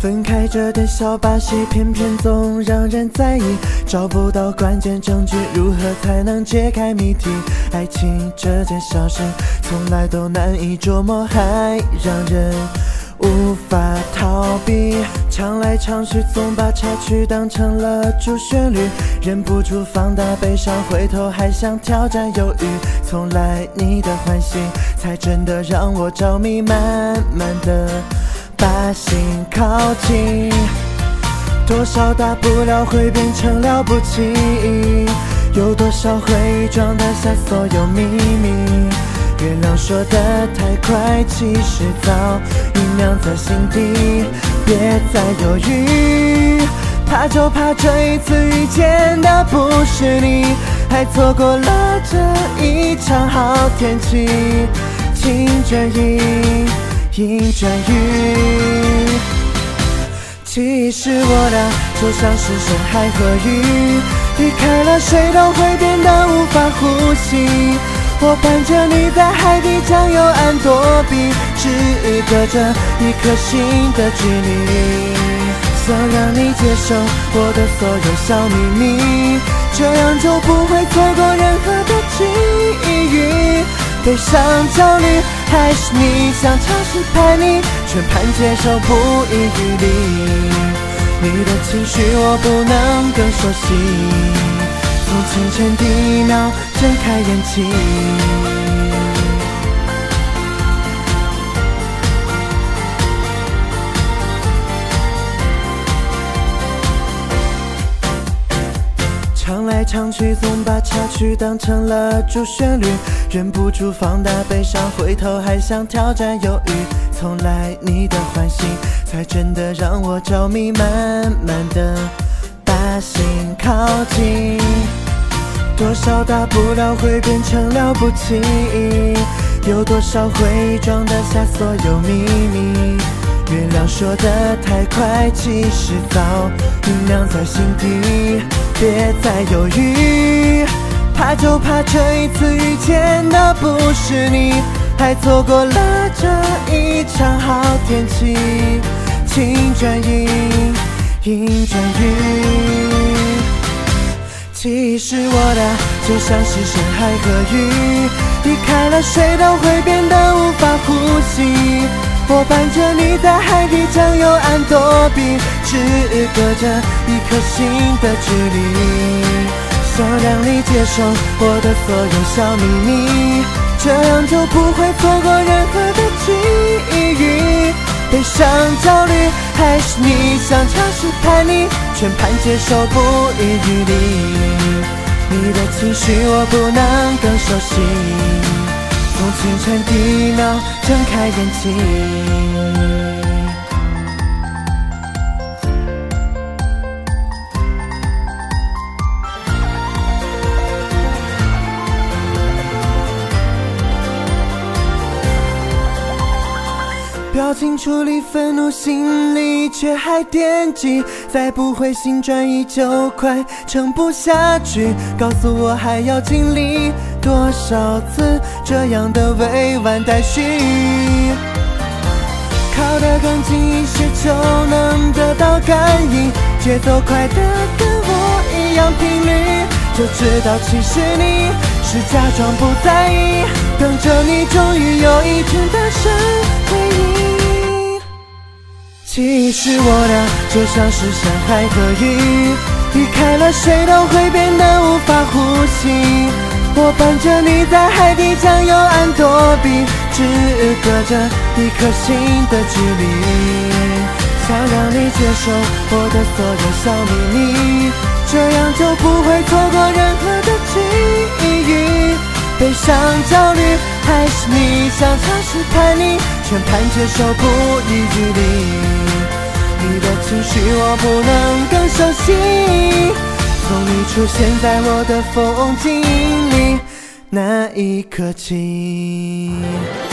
分开着的小把戏，偏偏总让人在意。找不到关键证据，如何才能解开谜题？爱情这件小事，从来都难以捉摸，还让人无法逃避。唱来唱去，总把插曲当成了主旋律，忍不住放大悲伤，回头还想挑战忧郁。从来你的欢喜，才真的让我着迷，慢慢的。把心靠近，多少大不了会变成了不起，有多少会装得下所有秘密？月亮说的太快，其实早已酿在心底，别再犹豫，怕就怕这一次遇见的不是你，还错过了这一场好天气，请转移。阴转雨，其实我俩就像是深海和鱼，离开了水都会变得无法呼吸。我伴着你在海底将右岸躲避，只隔着一颗心的距离。想让你接受我的所有小秘密，这样就不会错过任何的机遇。悲伤焦虑。还是你想尝试叛逆，全盘接受不遗余力。你的情绪我不能更熟悉，从清晨第一秒睁开眼睛。来唱去，总把插曲当成了主旋律，忍不住放大悲伤，回头还想挑战忧郁。从来你的欢喜，才真的让我着迷，慢慢的把心靠近。多少大不了会变成了不起，有多少会装得下所有秘密？月亮说的太快，其实早酝酿在心底。别再犹豫，怕就怕这一次遇见的不是你，还错过了这一场好天气。晴转阴，阴转雨，其实我俩就像是深。海和鱼，离开了水都会变得无法呼吸。我伴着你在海底将右岸躲避，只隔着一颗心的距离。想让你接受我的所有小秘密，这样就不会错过任何的机遇。悲伤焦虑，还是你想尝试叛逆，全盘接受不遗余力。你的情绪我不能更熟悉。从清晨第一秒睁开眼睛，表情处理愤怒，心里却还惦记，再不回心转意就快撑不下去，告诉我还要经历。多少次这样的委婉待续，靠得更近一些就能得到感应，节奏快得跟我一样频率，就知道其实你是假装不在意，等着你终于有一天大声。其实我俩就像是深海河鱼，离开了水都会变得无法呼吸。我伴着你在海底将右岸躲避，只隔着一颗心的距离。想让你接受我的所有小秘密，这样就不会错过任何的机遇。悲伤焦虑，还是你想尝试叛逆，全盘接受不遗余力。你的情绪我不能更熟悉。从你出现在我的风景里那一刻起。